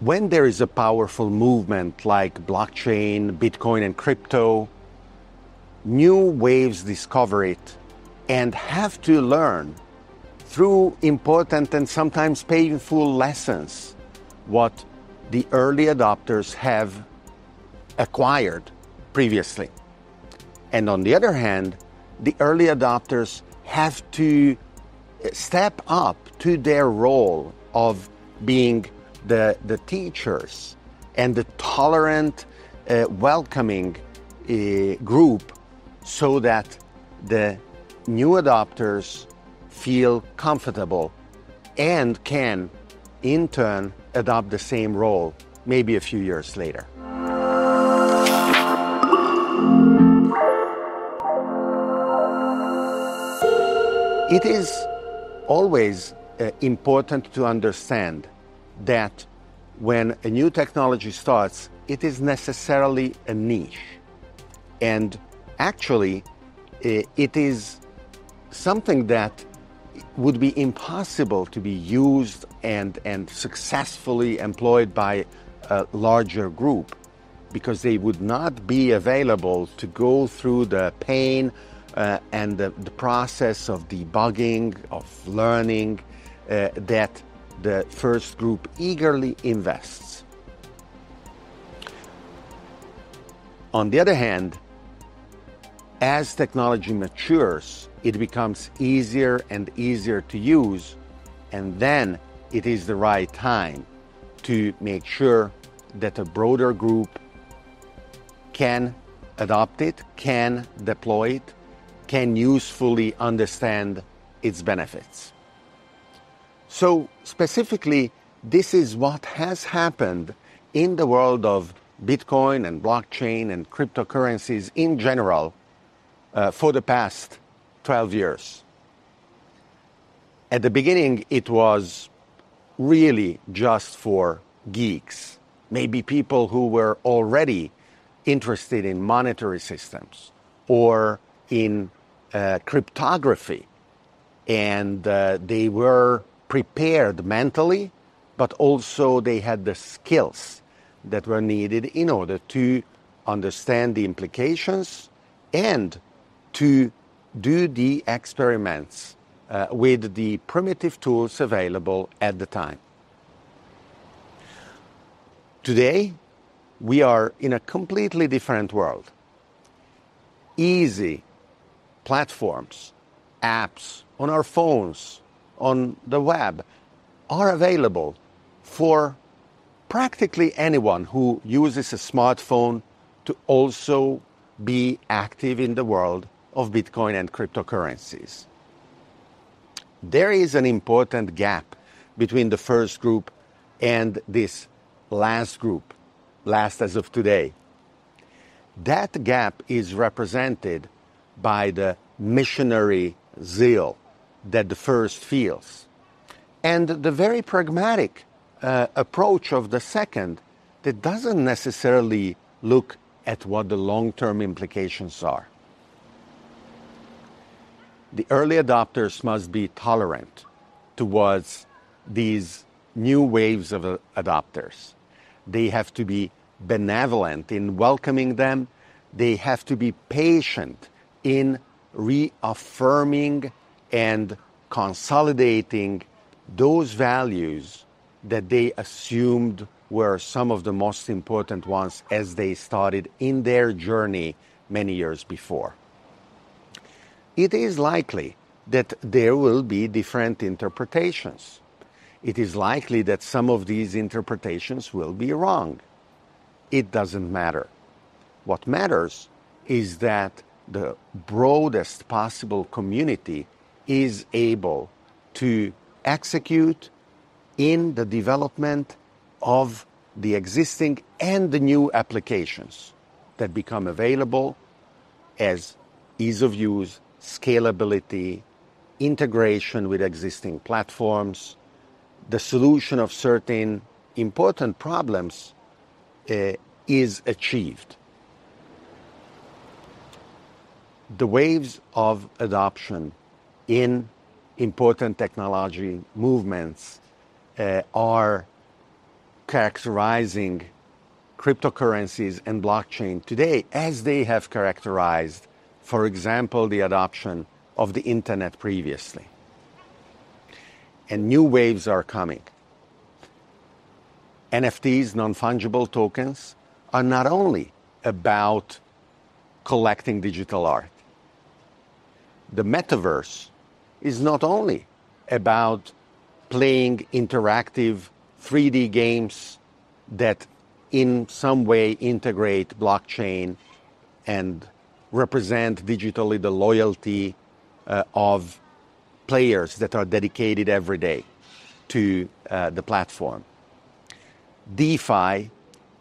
when there is a powerful movement like blockchain, Bitcoin, and crypto, new waves discover it and have to learn through important and sometimes painful lessons what the early adopters have acquired previously. And on the other hand, the early adopters have to step up to their role of being the, the teachers and the tolerant, uh, welcoming uh, group so that the new adopters feel comfortable and can, in turn, adopt the same role maybe a few years later. It is always uh, important to understand that when a new technology starts, it is necessarily a niche. And actually, uh, it is something that would be impossible to be used and, and successfully employed by a larger group because they would not be available to go through the pain uh, and the, the, process of debugging, of learning uh, that the first group eagerly invests. On the other hand, as technology matures, it becomes easier and easier to use, and then it is the right time to make sure that a broader group can adopt it, can deploy it, can usefully understand its benefits. So, specifically, this is what has happened in the world of Bitcoin and blockchain and cryptocurrencies in general uh, for the past 12 years. At the beginning, it was really just for geeks, maybe people who were already interested in monetary systems or in uh, cryptography, and uh, they were prepared mentally, but also they had the skills that were needed in order to understand the implications and to do the experiments uh, with the primitive tools available at the time. Today, we are in a completely different world. Easy platforms, apps on our phones, on the web are available for practically anyone who uses a smartphone to also be active in the world of Bitcoin and cryptocurrencies. There is an important gap between the first group and this last group, last as of today. That gap is represented by the missionary zeal that the first feels, and the very pragmatic uh, approach of the second that doesn't necessarily look at what the long term implications are. The early adopters must be tolerant towards these new waves of uh, adopters. They have to be benevolent in welcoming them. They have to be patient in reaffirming and consolidating those values that they assumed were some of the most important ones as they started in their journey many years before. It is likely that there will be different interpretations. It is likely that some of these interpretations will be wrong. It doesn't matter. What matters is that the broadest possible community is able to execute in the development of the existing and the new applications that become available as ease of use, scalability, integration with existing platforms, the solution of certain important problems uh, is achieved. The waves of adoption in important technology movements uh, are characterizing cryptocurrencies and blockchain today as they have characterized, for example, the adoption of the internet previously. And new waves are coming. NFTs, non fungible tokens, are not only about collecting digital art. The metaverse is not only about playing interactive 3D games that in some way integrate blockchain and represent digitally the loyalty uh, of players that are dedicated every day to uh, the platform. DeFi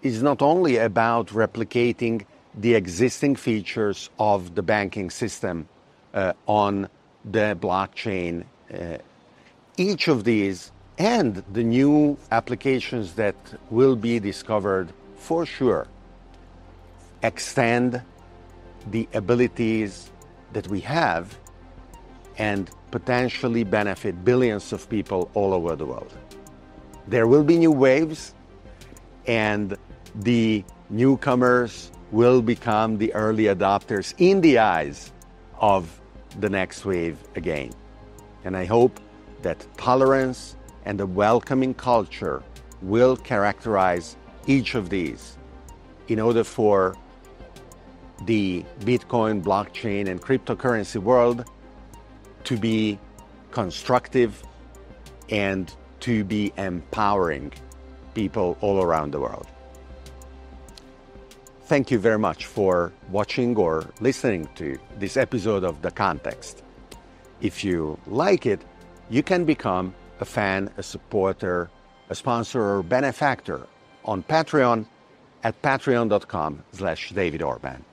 is not only about replicating the existing features of the banking system uh, on the blockchain. Uh, each of these and the new applications that will be discovered for sure extend the abilities that we have and potentially benefit billions of people all over the world. There will be new waves, and the newcomers will become the early adopters in the eyes of the next wave again. And I hope that tolerance and a welcoming culture will characterize each of these in order for the Bitcoin, blockchain, and cryptocurrency world to be constructive and to be empowering people all around the world. Thank you very much for watching or listening to this episode of The Context. If you like it, you can become a fan, a supporter, a sponsor, or benefactor on Patreon at patreon.com slash David Orban.